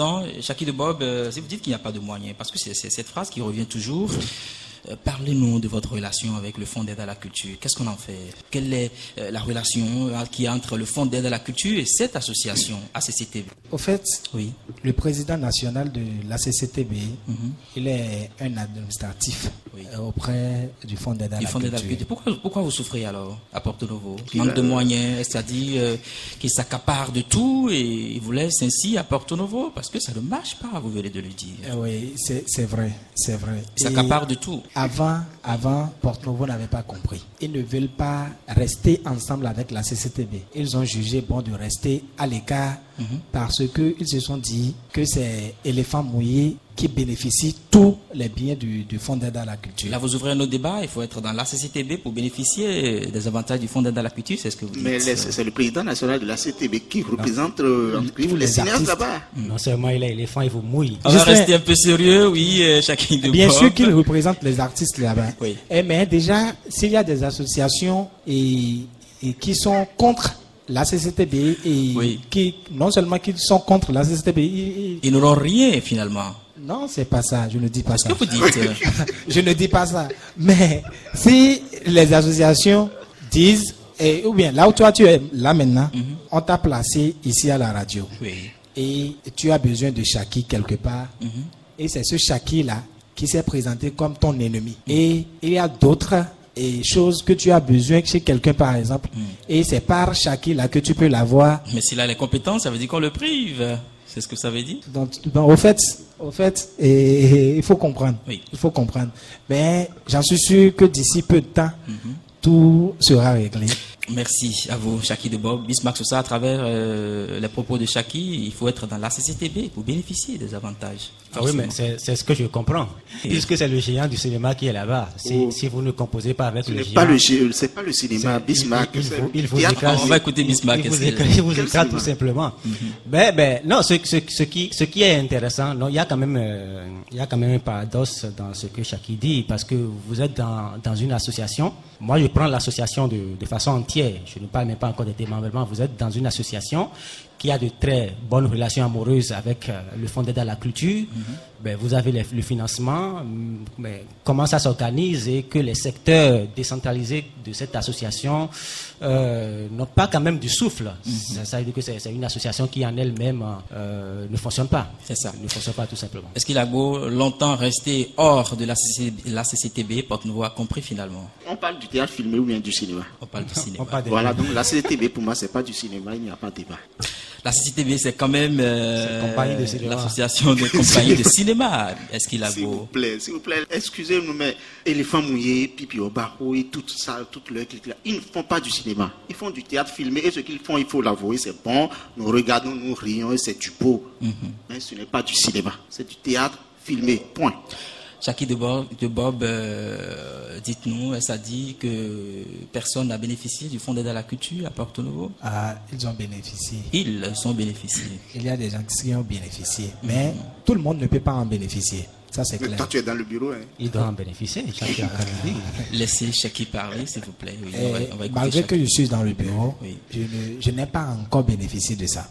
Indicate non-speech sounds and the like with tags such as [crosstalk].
instant. De Bob, euh, si vous dites qu'il n'y a pas de moyens, parce que c'est cette phrase qui revient toujours. Euh, parlez-nous de votre relation avec le Fonds d'aide à la culture. Qu'est-ce qu'on en fait? Quelle est euh, la relation euh, qui est entre le Fonds d'aide à la culture et cette association, ACCTB Au fait, Oui. le président national de la CCTB, il est un administratif Oui. euh, auprès du Fonds d'aide à Du la Fonds d'aide à la culture. Pourquoi, pourquoi vous souffrez alors à Porto Novo Manque de moyens, c'est-à-dire euh, qu'il s'accapare de tout et il vous laisse ainsi à Porto Novo Parce que ça ne marche pas, vous venez de le dire. Euh, Oui, c'est c'est vrai, c'est vrai. Il Et s'accapare de tout. Avant, avant, Novo n'avait pas compris. Ils ne veulent pas rester ensemble avec la CCTB. Ils ont jugé bon de rester à l'écart Mhm. parce qu'ils se sont dit que c'est éléphant mouillé qui bénéficie tous les biens du, du Fonds d'aide à la culture. Là, vous ouvrez un autre débat. Il faut être dans l'ACCTB pour bénéficier des avantages du Fonds d'aide à la culture. C'est ce que vous dites. Mais c'est le président national de la CTB qui représente euh, les les cinéastes là-bas. Non seulement il est éléphant, il vous mouille. On va Justin- rester un peu sérieux, oui, euh, chacun de Bien sûr qu'il représente les artistes là-bas. Oui. Eh, mais déjà, s'il y a des associations et, et qui sont contre la CCTB et Oui. qui non seulement qui sont contre la CCTB, Ils n'auront rien finalement. Non, c'est pas ça. Je ne dis pas ça. que vous dites [laughs] Je ne dis pas ça. Mais si les associations disent, et, ou bien là où toi tu es là maintenant, Mhm. on t'a placé ici à la radio Oui. et tu as besoin de Shaki quelque part. Mhm. Et c'est ce Shaki-là qui s'est présenté comme ton ennemi. Et il y a d'autres et choses que tu as besoin chez quelqu'un, par exemple. Et c'est par Shaki-là que tu peux l'avoir. Mais s'il a les compétences, ça veut dire qu'on le prive. C'est ce que ça veut dire Donc, donc, au fait, au fait et, et il faut comprendre. Oui. Il faut comprendre. Mais j'en suis sûr que d'ici peu de temps, tout sera réglé. Merci à vous, Chaki de Bob. Bismarck Sousa, à travers euh, les propos de Chaki, il faut être dans la CCTB pour bénéficier des avantages. Ah oui, mais c'est c'est ce que je comprends. Puisque c'est le géant du cinéma qui est là-bas. Si, Oh. si vous ne composez pas avec Ce le géant. pas le c'est pas le cinéma Bismarck. Il, il vous, il vous écrase. On va écouter Bismarck, Il, vous écrase, il vous écrase tout simplement. Ben, ben, non, ce, ce, ce qui, ce qui est intéressant, non, il y a quand même, euh, il y a quand même un paradoxe dans ce que Chaki dit, parce que vous êtes dans, dans une association. Moi, je prends l'association de, de façon entière. Je ne parle même pas encore des démembrements. Vous êtes dans une association qui a de très bonnes relations amoureuses avec euh, le Fonds d'aide à la culture. Ben, vous avez les- le financement, hum, mais comment ça s'organise et que les secteurs décentralisés de cette association euh, n'ont pas quand même du souffle. ça, ça veut dire que c'est c'est une association qui en elle-même euh, ne fonctionne pas. C'est ça. Ne fonctionne pas tout simplement. Est-ce qu'il a beau longtemps rester hors de la, CC la CCTB, Porte Nouveau a compris finalement? On parle du théâtre filmé ou bien du cinéma? On parle du cinéma. On parle des- Voilà, donc la CCTB pour moi c'est pas du cinéma, il n'y a pas de débat. La CCTV, c'est quand même euh, l'association de compagnies de cinéma. Est-ce qu'il a S'il vous beau plaît, s'il vous plaît, excusez-nous, mais éléphant mouillé, pipi au barreau et tout ça, tout le clic là, ils ne font pas du cinéma. Ils font du théâtre filmé et ce qu'ils font, il faut l'avouer, c'est bon. Nous regardons, nous rions et c'est du beau. Mais ce n'est pas du cinéma, c'est du théâtre filmé, point. Jackie de Bob, de Bob euh, dites-nous, ça dit que personne n'a bénéficié du fonds d'aide à la culture à Porto Novo Ah, ils ont bénéficié. Ils sont bénéficiés. Il y a des gens qui ont bénéficié. Mais tout le monde ne peut pas en bénéficier. Ça, c'est Mais clair. toi, tu es dans le bureau. Hein. Il doit en bénéficier. Chaki a quand même dit. Laissez Jackie parler, s'il vous plaît. Oui, Et on va, on va écouter malgré que je suis dans le bureau, Oui. je n'ai pas encore bénéficié de ça.